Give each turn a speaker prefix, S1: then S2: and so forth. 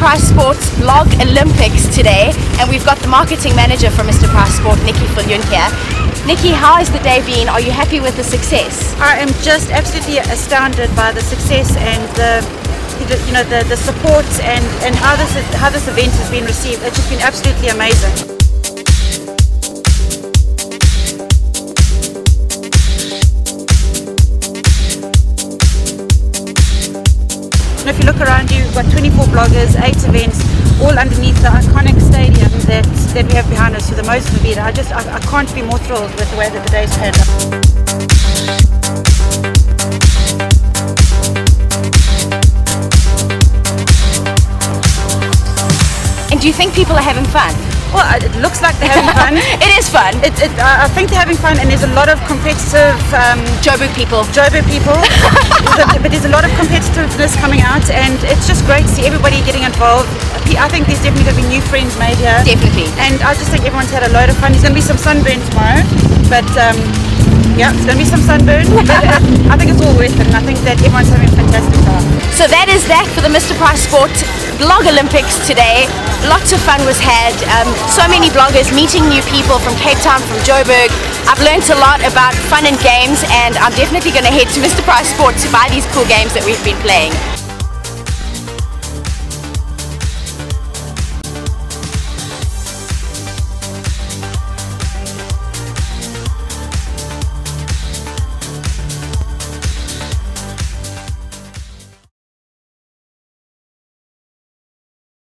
S1: Price Sports Blog Olympics today, and we've got the marketing manager for Mr. Price Sport, Nikki Fillion here. Nikki, how has the day been? Are you happy with the success?
S2: I am just absolutely astounded by the success and the you know the, the support and, and how this how this event has been received. It's just been absolutely amazing. If you look around you, we've got 24 bloggers, 8 events, all underneath the iconic stadium that, that we have behind us for the most of it. I just, I, I can't be more thrilled with the way that the day's panned out.
S1: And do you think people are having fun?
S2: Well, it looks like they're having fun.
S1: it is fun.
S2: It, it, I think they're having fun, and there's a lot of competitive um,
S1: Joburg people.
S2: Jobu people. but there's a lot of competitiveness coming out, and it's just great to see everybody getting involved. I think there's definitely going to be new friends made here.
S1: Definitely.
S2: And I just think everyone's had a load of fun. There's going to be some sunburn tomorrow, but um, yeah, it's going to be some sunburn. but uh, I think it's all worth it, and I think that everyone's having time.
S1: So that is that for the Mr. Price Sport Blog Olympics today. Lots of fun was had. Um, so many bloggers meeting new people from Cape Town, from Joburg. I've learned a lot about fun and games and I'm definitely going to head to Mr. Price Sport to buy these cool games that we've been playing.